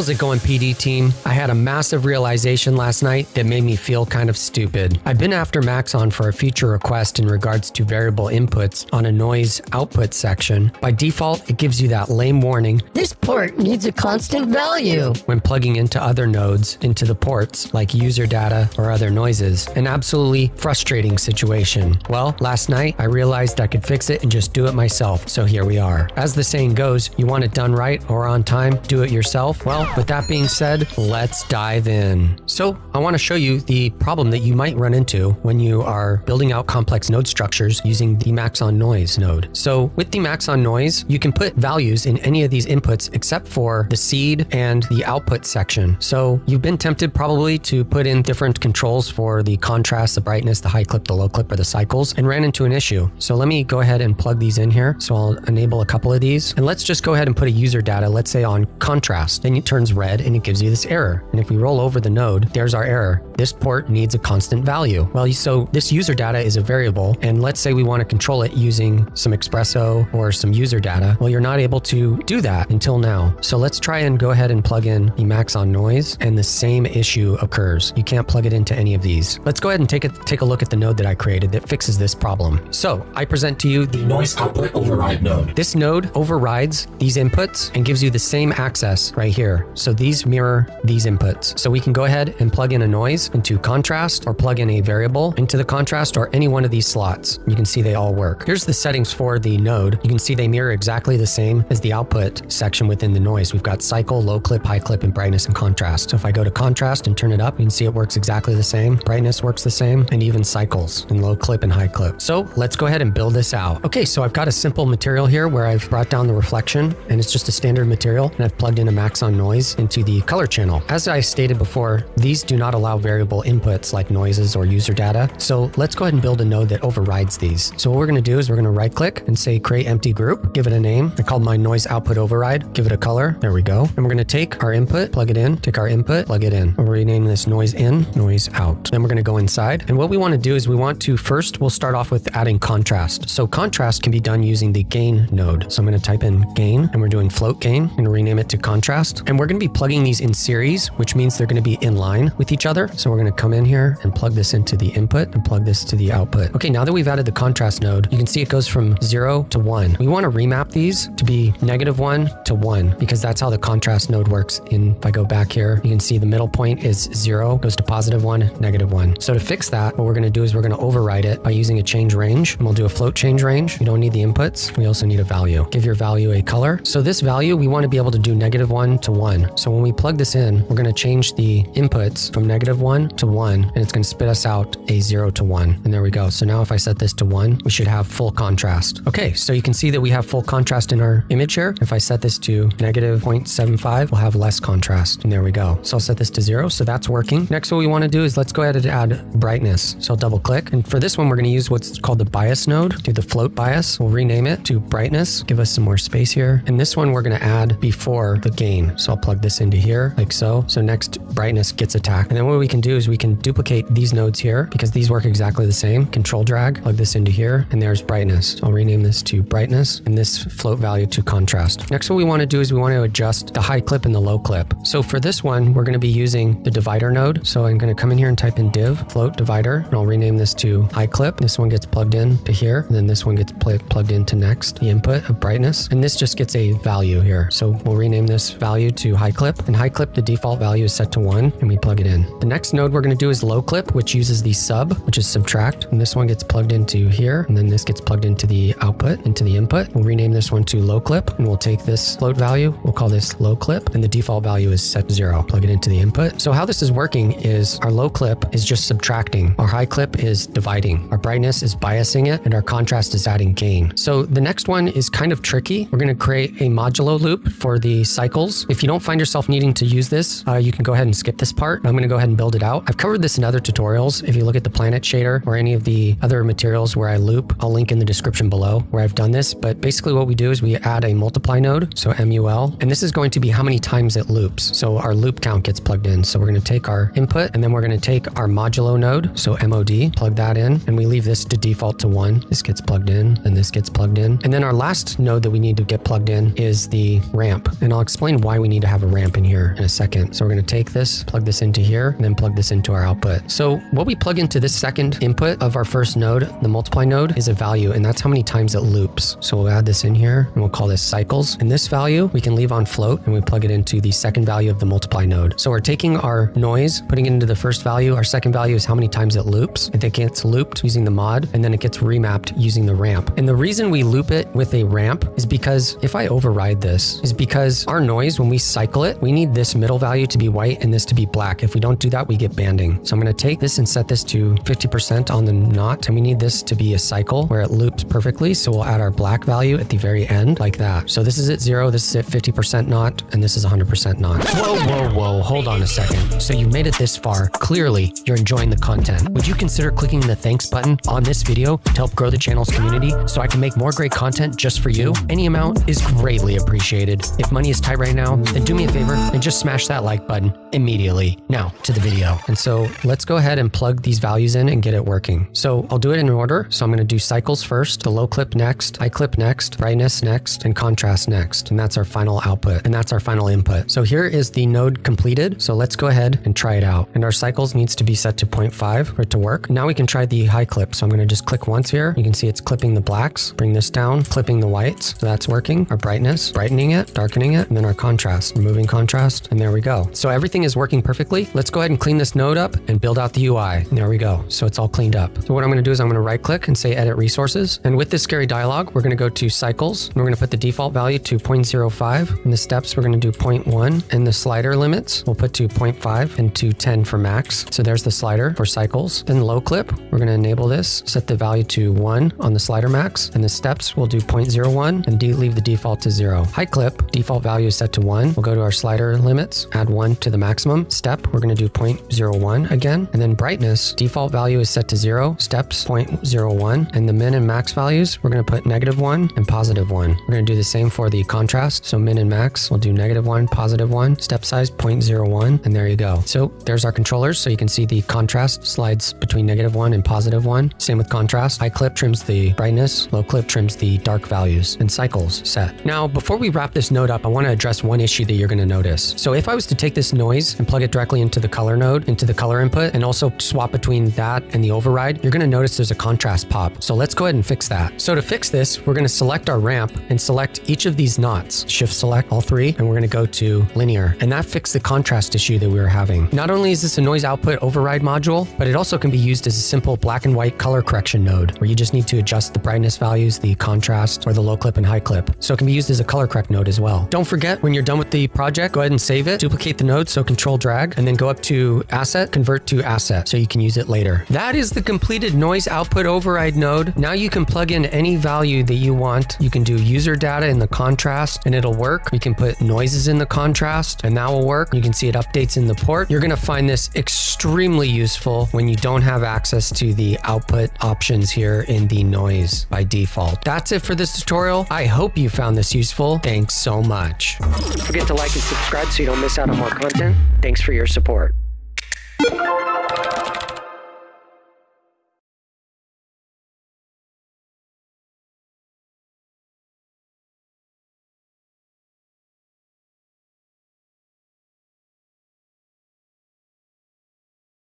How's it going, PD team? I had a massive realization last night that made me feel kind of stupid. I've been after Maxon for a feature request in regards to variable inputs on a noise output section. By default, it gives you that lame warning This port needs a constant value. when plugging into other nodes into the ports like user data or other noises. An absolutely frustrating situation. Well, last night I realized I could fix it and just do it myself, so here we are. As the saying goes, you want it done right or on time, do it yourself. Well, with that being said, let's dive in. So, I want to show you the problem that you might run into when you are building out complex node structures using the Maxon noise node. So, with the Maxon noise, you can put values in any of these inputs except for the seed and the output section. So, you've been tempted probably to put in different controls for the contrast, the brightness, the high clip, the low clip, or the cycles, and ran into an issue. So, let me go ahead and plug these in here. So, I'll enable a couple of these. And let's just go ahead and put a user data, let's say on contrast. It turns red and it gives you this error. And if we roll over the node, there's our error. This port needs a constant value. Well, so this user data is a variable. And let's say we want to control it using some XPresso or some user data. Well, you're not able to do that until now. So let's try and go ahead and plug in the Maxon noise and the same issue occurs. You can't plug it into any of these. Let's go ahead and take a, take a look at the node that I created that fixes this problem. So I present to you the noise output override node. this node overrides these inputs and gives you the same access right here. So these mirror these inputs. So we can go ahead and plug in a noise into contrast or plug in a variable into the contrast or any one of these slots. You can see they all work. Here's the settings for the node. You can see they mirror exactly the same as the output section within the noise. We've got cycle, low clip, high clip, and brightness and contrast. So if I go to contrast and turn it up, you can see it works exactly the same. Brightness works the same, and even cycles in low clip and high clip. So let's go ahead and build this out. Okay, so I've got a simple material here where I've brought down the reflection, and it's just a standard material, and I've plugged in a Maxon noise into the color channel. As I stated before, these do not allow variable inputs like noises or user data. So let's go ahead and build a node that overrides these. So what we're going to do is we're going to right click and say create empty group, give it a name. I called my noise output override, give it a color. There we go. And we're going to take our input, plug it in, take our input, plug it in. We'll rename this noise in, noise out. Then we're going to go inside. And what we want to do is we want to first, we'll start off with adding contrast. So contrast can be done using the gain node. So I'm going to type in gain and we're doing float gain. To rename it to contrast. And we're going to be plugging these in series, which means they're going to be in line with each other. So we're going to come in here and plug this into the input and plug this to the output. Okay, now that we've added the contrast node, you can see it goes from zero to one. We want to remap these to be negative one to one because that's how the contrast node works. In if I go back here, you can see the middle point is zero, goes to positive one, negative one. So to fix that, what we're going to do is we're going to override it by using a change range. And we'll do a float change range. You don't need the inputs. We also need a value. Give your value a color. So this value, we want to be able to do negative one to one. So when we plug this in, we're going to change the inputs from negative one to one, and it's going to spit us out a zero to one. And there we go. So now if I set this to one, we should have full contrast. Okay, so you can see that we have full contrast in our image here. If I set this to negative 0.75, we'll have less contrast. And there we go. So I'll set this to zero. So that's working. Next, what we want to do is let's go ahead and add brightness. So I'll double click. And for this one, we're going to use what's called the bias node, do the float bias. We'll rename it to brightness, give us some more space here. And this one we're going to add before the gain. So I'll plug this into here like so. So next brightness gets attacked. And then what we can do is we can duplicate these nodes here because these work exactly the same. Control drag, plug this into here, and there's brightness. So I'll rename this to brightness and this float value to contrast. Next, what we want to do is we want to adjust the high clip and the low clip. So for this one, we're going to be using the divider node. So I'm going to come in here and type in div float divider, and I'll rename this to high clip. This one gets plugged in to here, and then this one gets pl- plugged into next, the input of brightness. And this just gets a value here. So we'll rename this value to high clip. And high clip, the default value is set to one, and we plug it in. The next node we're going to do is low clip, which uses the sub, which is subtract. And this one gets plugged into here, and then this gets plugged into the output, into the input. We'll rename this one to low clip, and we'll take this float value, we'll call this low clip, and the default value is set to zero. Plug it into the input. So how this is working is our low clip is just subtracting, our high clip is dividing, our brightness is biasing it, and our contrast is adding gain. So the next one is kind of tricky. We're going to create a modulo loop for the cycles. If you don't find yourself needing to use this, uh, you can go ahead and skip this part. I'm going to go ahead and build it out. I've covered this in other tutorials. If you look at the planet shader or any of the other materials where I loop, I'll link in the description below where I've done this. But basically what we do is we add a multiply node, so MUL, and this is going to be how many times it loops. So our loop count gets plugged in. So we're going to take our input and then we're going to take our modulo node, so MOD, plug that in, and we leave this to default to one. This gets plugged in and this gets plugged in. And then our last node that we need to get plugged in is the ramp. And I'll explain why we need to have a ramp in here in a second. So we're going to take this, plug this into here, and then plug this into our output. So what we plug into this second input of our first node, the multiply node, is a value, and that's how many times it loops. So we'll add this in here, and we'll call this cycles. And this value we can leave on float, and we plug it into the second value of the multiply node. So we're taking our noise, putting it into the first value. Our second value is how many times it loops. It gets looped using the mod, and then it gets remapped using the ramp. And the reason we loop it with a ramp is because if I override this, is because our noise, when we cycle it, we need this middle value to be white and this to be black. If we don't do that, we get banding. So I'm going to take this and set this to 50% on the knot, and we need this to be a cycle where it loops perfectly. So we'll add our black value at the very end like that. So this is at zero, this is at 50% knot, and this is 100% knot. Whoa, whoa, whoa, hold on a second. So you made it this far. Clearly, you're enjoying the content. Would you consider clicking the thanks button on this video to help grow the channel's community so I can make more great content just for you? Any amount is greatly appreciated. If money is tight right now, then do me a favor and just smash that like button immediately. Now to the video. And so let's go ahead and plug these values in and get it working. So I'll do it in order. So I'm going to do cycles first, the low clip next, high clip next, brightness next, and contrast next. And that's our final output. And that's our final input. So here is the node completed. So let's go ahead and try it out. And our cycles needs to be set to 0.5 for it to work. Now we can try the high clip. So I'm going to just click once here. You can see it's clipping the blacks, bring this down, clipping the whites. So that's working. Our brightness, brightening it, darkening it, and then our contrast, removing contrast. And there we go. So everything is working perfectly. Let's go ahead and clean this node up and build out the UI. And there we go. So it's all cleaned up. So what I'm going to do is I'm going to right click and say edit resources. And with this scary dialog, we're going to go to cycles. And we're going to put the default value to 0.05. And the steps, we're going to do 0.1. And the slider limits, we'll put to 0.5 and to 10 for max. So there's the slider for cycles. Then low clip, we're going to enable this, set the value to 1 on the slider max. And the steps, we'll do 0.01 and leave the default to 0. High clip, default value is set to 1. We'll go to our slider limits, add 1 to the maximum. Step, we're going to do 0.01 again. And then brightness, default value is set to 0. Steps, 0.01. And the min and max values, we're going to put negative 1 and positive 1. We're going to do the same for the contrast. So min and max, we'll do negative 1, positive 1. Step size, 0.01. And there you go. So there's our controllers. So you can see the contrast slides between negative 1 and positive 1. Same with contrast. High clip trims the brightness. Low clip trims the dark values. And cycles set. Now, before we wrap this node up, I want to address one issue that you're going to notice. So if I was to take this noise and plug it directly into the color node, into the color input, and also swap between that and the override, you're going to notice there's a contrast pop. So let's go ahead and fix that. So to fix this, we're going to select our ramp and select each of these knots. Shift select all three, and we're going to go to linear. And that fixed the contrast issue that we were having. Not only is this a noise output override module, but it also can be used as a simple black and white color correction node, where you just need to adjust the brightness values, the contrast, or the low clip and high clip. So it can be used as a color correct node as well. Don't forget, when you're done with the project, go ahead and save it, duplicate the node, so control drag, and then go up to asset, convert to asset, so you can use it later. That is the completed noise output override node. Now you can plug in any value that you want. You can do user data in the contrast, and it'll work. We can put noises in the contrast, and that will work. You can see it updates in the port. You're gonna find this extremely useful when you don't have access to the output options here in the noise by default. That's it for this tutorial. I hope you found this useful. Thanks so much. Don't forget to like and subscribe so you don't miss out on more content. Thanks for your support.